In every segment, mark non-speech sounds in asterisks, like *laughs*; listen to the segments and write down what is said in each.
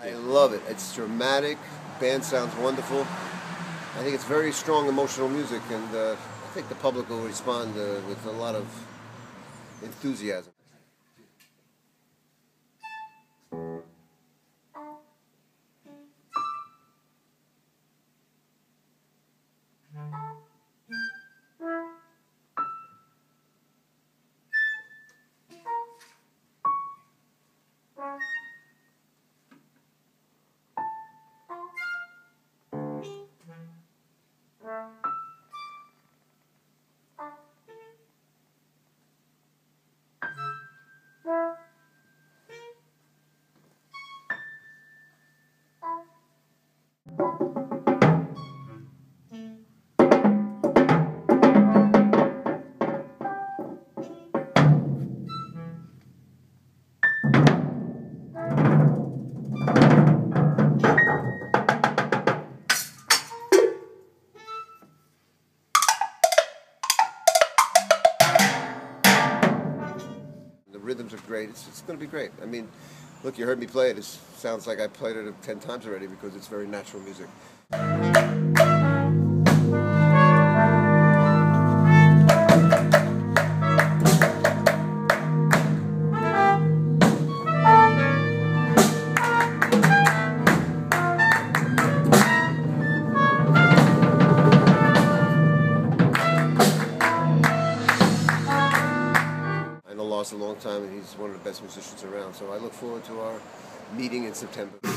I love it. It's dramatic. Band sounds wonderful. I think it's very strong emotional music, and uh, I think the public will respond uh, with a lot of enthusiasm. Rhythms are great. It's, it's going to be great. I mean, look, you heard me play it. It sounds like I played it 10 times already because it's very natural music. Time, and he's one of the best musicians around. So I look forward to our meeting in September.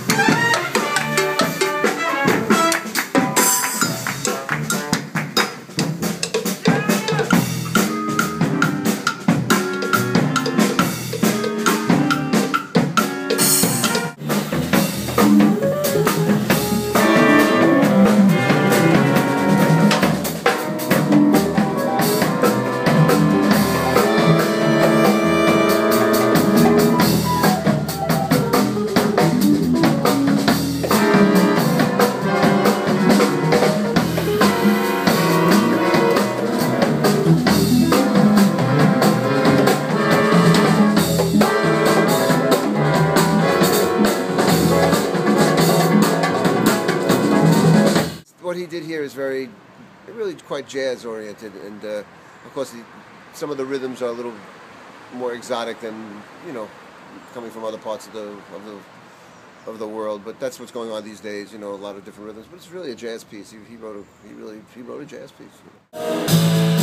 What he did here is very, really quite jazz oriented, and uh, of course, some of the rhythms are a little more exotic than you know, coming from other parts of the of the of the world. But that's what's going on these days. You know, a lot of different rhythms. But it's really a jazz piece. He, he wrote a he really he wrote a jazz piece. He wrote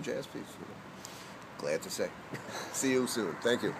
jazz piece. Glad to say. *laughs* See you soon. Thank you.